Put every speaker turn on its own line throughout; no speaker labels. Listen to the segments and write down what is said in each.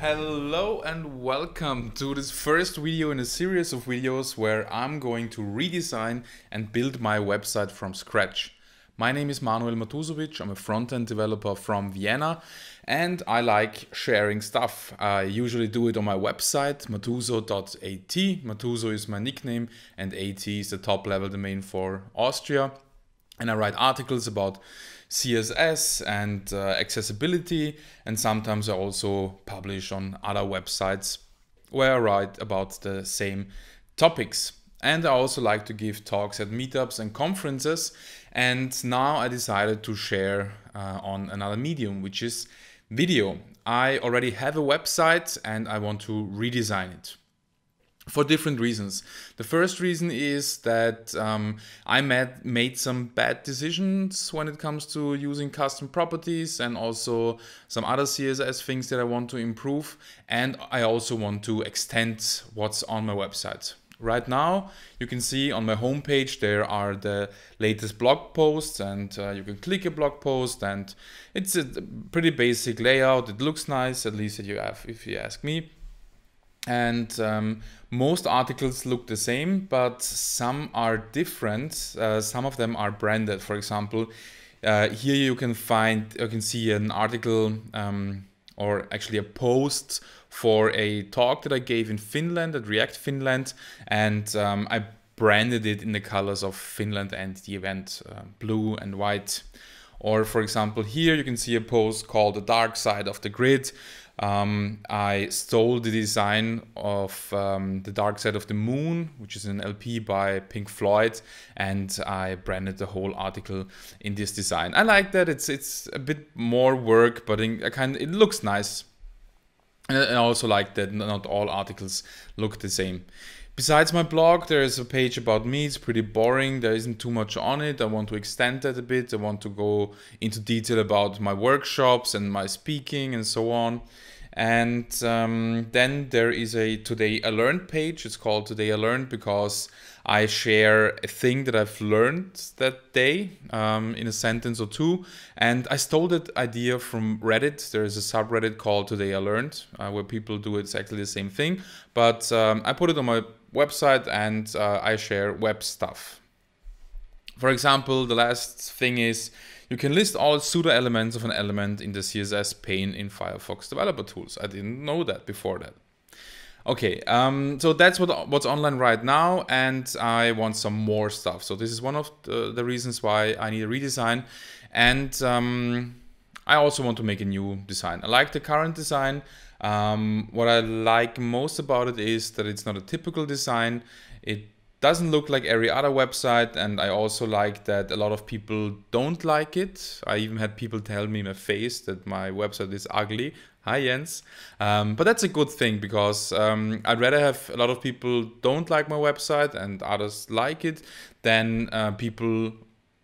Hello and welcome to this first video in a series of videos where I'm going to redesign and build my website from scratch. My name is Manuel Matuzovic, I'm a front-end developer from Vienna and I like sharing stuff. I usually do it on my website matuzo.at. Matuzo is my nickname and AT is the top level domain for Austria. And I write articles about CSS and uh, accessibility. And sometimes I also publish on other websites where I write about the same topics. And I also like to give talks at meetups and conferences. And now I decided to share uh, on another medium, which is video. I already have a website and I want to redesign it for different reasons. The first reason is that um, I made, made some bad decisions when it comes to using custom properties and also some other CSS things that I want to improve. And I also want to extend what's on my website. Right now, you can see on my homepage there are the latest blog posts and uh, you can click a blog post and it's a pretty basic layout. It looks nice, at least if you, have, if you ask me and um, most articles look the same, but some are different. Uh, some of them are branded. For example, uh, here you can find, you can see an article um, or actually a post for a talk that I gave in Finland at React Finland, and um, I branded it in the colors of Finland and the event, uh, blue and white. Or for example, here you can see a post called The Dark Side of the Grid. Um, I stole the design of um, The Dark Side of the Moon, which is an LP by Pink Floyd, and I branded the whole article in this design. I like that. It's it's a bit more work, but in, I kind it looks nice. And I also like that not all articles look the same. Besides my blog, there is a page about me. It's pretty boring. There isn't too much on it. I want to extend that a bit. I want to go into detail about my workshops and my speaking and so on. And um, then there is a Today I Learned page. It's called Today I Learned because I share a thing that I've learned that day um, in a sentence or two. And I stole that idea from Reddit. There is a subreddit called Today I Learned uh, where people do exactly the same thing. But um, I put it on my website and uh, I share web stuff. For example, the last thing is you can list all pseudo elements of an element in the CSS pane in Firefox Developer Tools. I didn't know that before that. Okay, um, so that's what what's online right now, and I want some more stuff. So this is one of the, the reasons why I need a redesign, and um, I also want to make a new design. I like the current design. Um, what I like most about it is that it's not a typical design. It doesn't look like every other website and I also like that a lot of people don't like it. I even had people tell me in my face that my website is ugly. Hi Jens. Um, but that's a good thing because um, I'd rather have a lot of people don't like my website and others like it than uh, people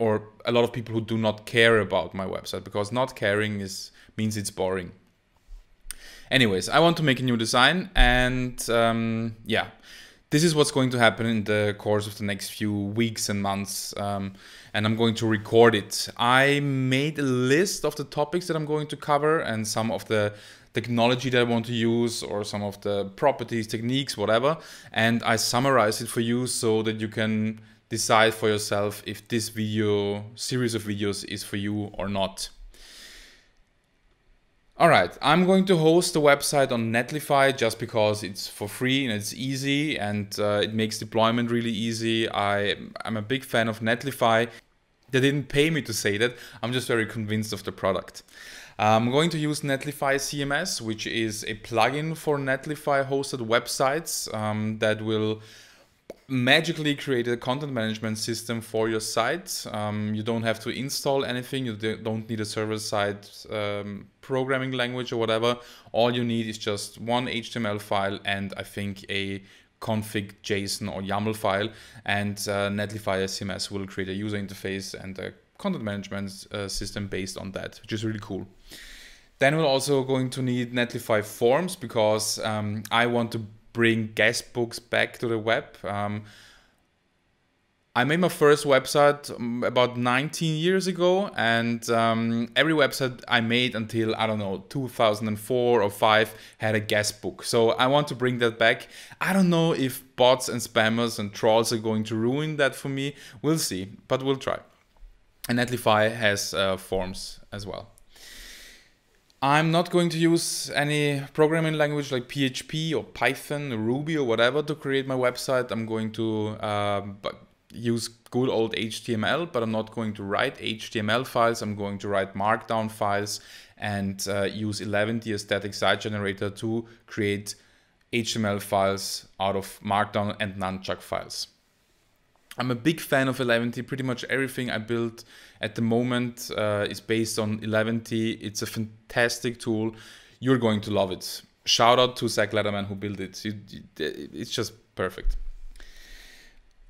or a lot of people who do not care about my website because not caring is means it's boring. Anyways, I want to make a new design and um, yeah, this is what's going to happen in the course of the next few weeks and months. Um, and I'm going to record it. I made a list of the topics that I'm going to cover and some of the technology that I want to use or some of the properties, techniques, whatever. And I summarize it for you so that you can decide for yourself if this video series of videos is for you or not. All right, I'm going to host the website on Netlify just because it's for free and it's easy and uh, it makes deployment really easy. I, I'm a big fan of Netlify. They didn't pay me to say that. I'm just very convinced of the product. I'm going to use Netlify CMS, which is a plugin for Netlify hosted websites um, that will magically created a content management system for your site. Um, you don't have to install anything. You don't need a server-side um, programming language or whatever. All you need is just one HTML file and I think a config JSON or YAML file. And uh, Netlify CMS will create a user interface and a content management uh, system based on that, which is really cool. Then we're also going to need Netlify forms because um, I want to bring guest books back to the web. Um, I made my first website um, about 19 years ago, and um, every website I made until I don't know 2004 or 5 had a guest book. So I want to bring that back. I don't know if bots and spammers and trolls are going to ruin that for me. We'll see, but we'll try. And Netlify has uh, forms as well. I'm not going to use any programming language like PHP or Python or Ruby or whatever to create my website. I'm going to uh, use good old HTML, but I'm not going to write HTML files. I'm going to write Markdown files and uh, use Eleventy, a static site generator, to create HTML files out of Markdown and Nunjucks files. I'm a big fan of Eleventy. Pretty much everything I build at the moment uh, is based on Eleventy. It's a fantastic tool. You're going to love it. Shout out to Zach Leatherman who built it. It's just perfect.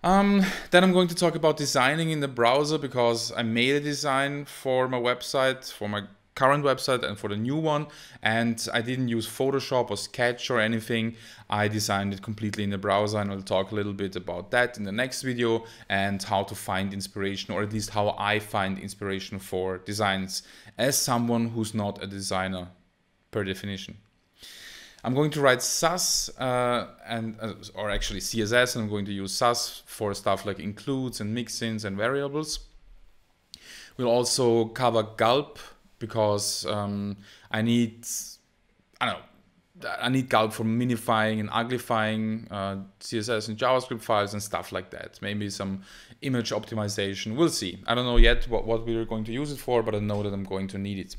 Um, then I'm going to talk about designing in the browser because I made a design for my website, for my current website and for the new one and I didn't use Photoshop or Sketch or anything I designed it completely in the browser and I'll talk a little bit about that in the next video and how to find inspiration or at least how I find inspiration for designs as someone who's not a designer per definition. I'm going to write Sass uh, and uh, or actually CSS and I'm going to use Sass for stuff like includes and mixins and variables. We'll also cover gulp because um, I need, I don't know, I need Gulp for minifying and uglifying uh, CSS and JavaScript files and stuff like that. Maybe some image optimization. We'll see. I don't know yet what, what we're going to use it for, but I know that I'm going to need it.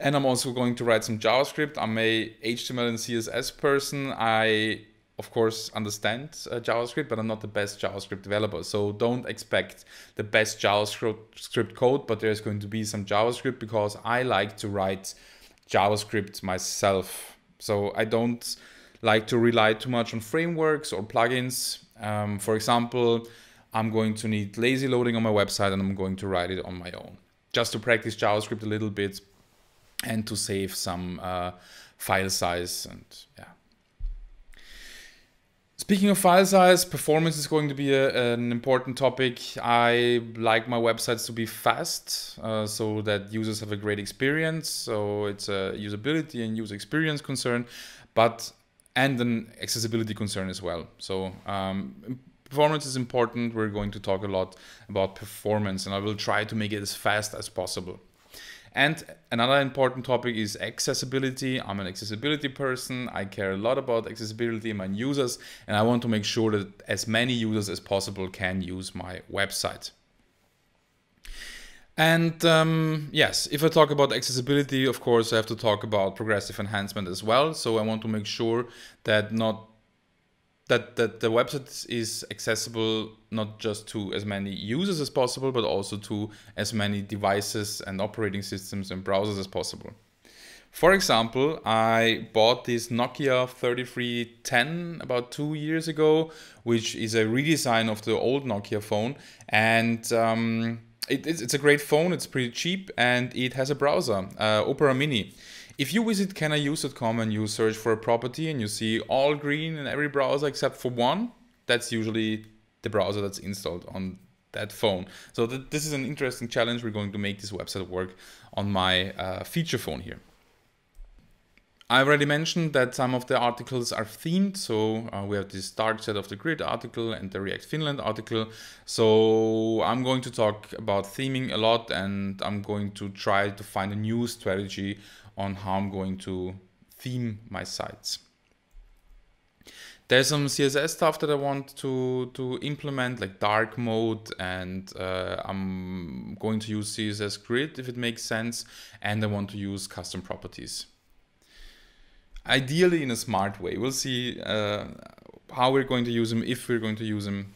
And I'm also going to write some JavaScript. I'm a HTML and CSS person. I of course understand uh, JavaScript, but I'm not the best JavaScript developer. So don't expect the best JavaScript script code, but there's going to be some JavaScript because I like to write JavaScript myself. So I don't like to rely too much on frameworks or plugins. Um, for example, I'm going to need lazy loading on my website and I'm going to write it on my own just to practice JavaScript a little bit and to save some uh, file size and yeah. Speaking of file size, performance is going to be a, an important topic. I like my websites to be fast uh, so that users have a great experience. So it's a usability and user experience concern, but and an accessibility concern as well. So um, performance is important. We're going to talk a lot about performance and I will try to make it as fast as possible. And another important topic is accessibility. I'm an accessibility person. I care a lot about accessibility in my users, and I want to make sure that as many users as possible can use my website. And um, yes, if I talk about accessibility, of course, I have to talk about progressive enhancement as well. So I want to make sure that not that, that the website is accessible not just to as many users as possible, but also to as many devices and operating systems and browsers as possible. For example, I bought this Nokia 3310 about two years ago, which is a redesign of the old Nokia phone. And um, it, it's, a great phone, it's pretty cheap, and it has a browser, uh, Opera Mini. If you visit caniuse.com and you search for a property and you see all green in every browser except for one, that's usually the browser that's installed on that phone. So th this is an interesting challenge. We're going to make this website work on my uh, feature phone here. I already mentioned that some of the articles are themed. So uh, we have this Dark Side of the Grid article and the React Finland article. So I'm going to talk about theming a lot and I'm going to try to find a new strategy on how I'm going to theme my sites. There's some CSS stuff that I want to, to implement, like dark mode, and uh, I'm going to use CSS Grid if it makes sense, and I want to use custom properties. Ideally in a smart way. We'll see uh, how we're going to use them, if we're going to use them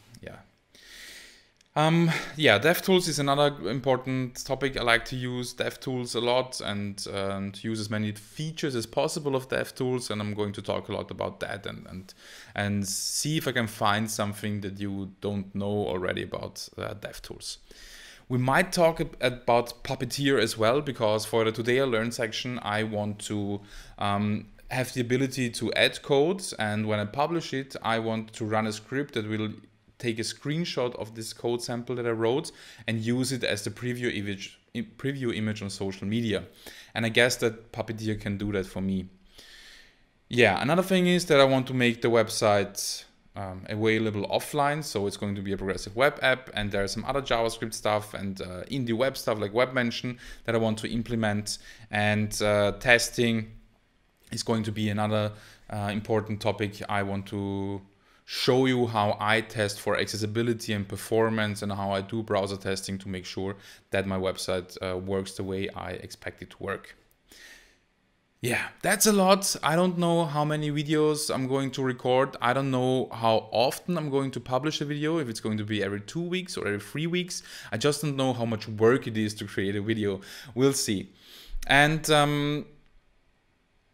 um, yeah, DevTools is another important topic. I like to use DevTools a lot and, um, to use as many features as possible of DevTools. And I'm going to talk a lot about that and, and, and see if I can find something that you don't know already about uh, DevTools. We might talk about Puppeteer as well, because for the Today I Learned section, I want to um, have the ability to add codes. And when I publish it, I want to run a script that will take a screenshot of this code sample that I wrote and use it as the preview image, preview image on social media. And I guess that Puppeteer can do that for me. Yeah, another thing is that I want to make the website um, available offline. So it's going to be a progressive web app, and there's some other JavaScript stuff and uh, indie web stuff like WebMention that I want to implement. And uh, testing is going to be another uh, important topic. I want to show you how I test for accessibility and performance and how I do browser testing to make sure that my website uh, works the way I expect it to work yeah, that's a lot. I don't know how many videos I'm going to record. I don't know how often I'm going to publish a video, if it's going to be every two weeks or every three weeks. I just don't know how much work it is to create a video. We'll see. And um,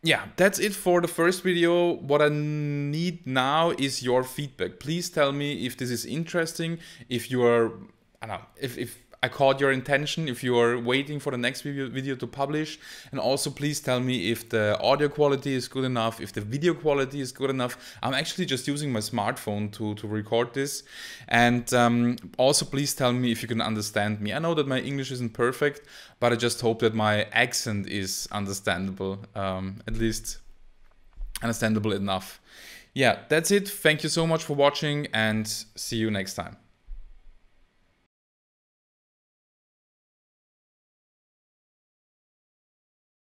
yeah, that's it for the first video. What I need now is your feedback. Please tell me if this is interesting, if you are, I don't know, if, if I caught your intention if you are waiting for the next video, video to publish. And also please tell me if the audio quality is good enough, if the video quality is good enough. I'm actually just using my smartphone to, to record this. And um, also please tell me if you can understand me. I know that my English isn't perfect, but I just hope that my accent is understandable, um, at least understandable enough. Yeah, that's it. Thank you so much for watching and see you next time.